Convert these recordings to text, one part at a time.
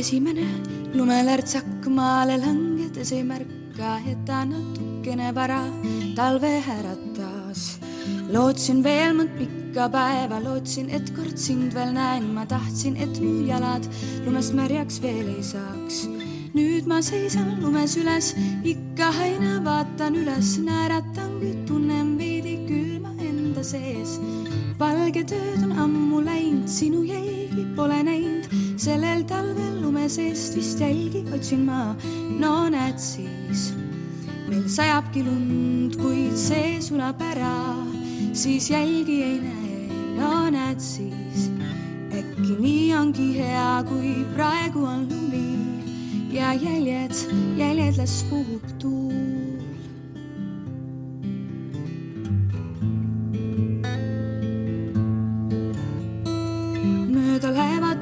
esimene lumelärtsak maale langedes ei märka, et ta natukene vara talve äratas. lootsin veel mõnd pikka päeva, lootsin, et kord sind veel näen, ma tahtsin, et mu jalad lumest märjaks veel ei saaks. nüüd ma seisan lumes üles, ikka aina vaatan üles, naeratan, kuid tunnen veidi külma enda sees. valged ööd on ammu läinud, sinu jälgi pole näinud sellel talvel lume seest vist jälgi otsin ma, no näed siis. meil sajabki lund, kuid see sulab ära, siis jälgi ei näe, no näed siis. äkki nii ongi hea, kui praegu on lumi ja jäljed, jäljedles puhub tuul.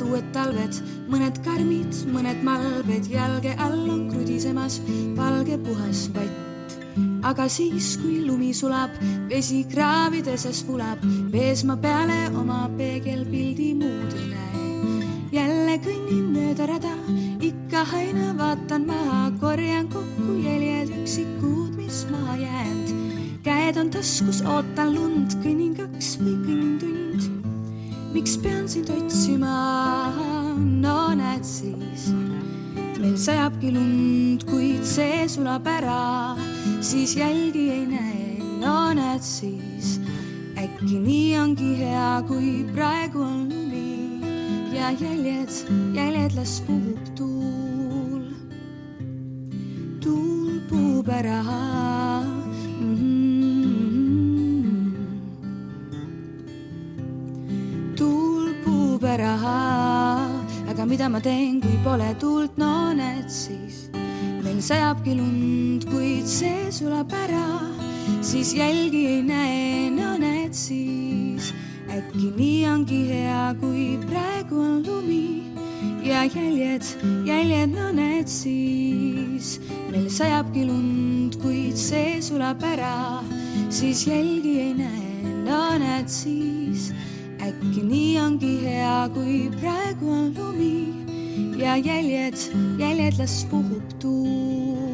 Uued talved, mõned karmid, mõned malved, jalge all on krudisemas valge puhas vatt. aga siis, kui lumi sulab, vesi kraavideses vulab, vees ma peale oma peegelpildi muud ei näe. jälle kõnnin mööda rada, ikka aina vaatan maha, korjan kokku jäljed üksikud, mis maha jäänud. käed on taskus, ootan lund, kõnnin kaks või kõnnin miks pean sind otsima, no näed siis. meil sajabki lund, kuid see sulab ära, siis jälgi ei näe, no näed siis. äkki nii ongi hea, kui praegu on lumi ja jäljed, jäljed las puhub tuul. tuul puhub ära aga mida ma teen, kui pole tuult, no näed siis. meil sajabki lund, kuid see sulab ära, siis jälgi ei näe, no näed siis. äkki nii ongi hea, kui praegu on lumi ja jäljed, jäljed, no näed siis. meil sajabki lund, kuid see sulab ära, siis jälgi ei näe, no näed siis äkki nii ongi hea, kui praegu on lumi ja jäljed, jäljed las puhub tuul.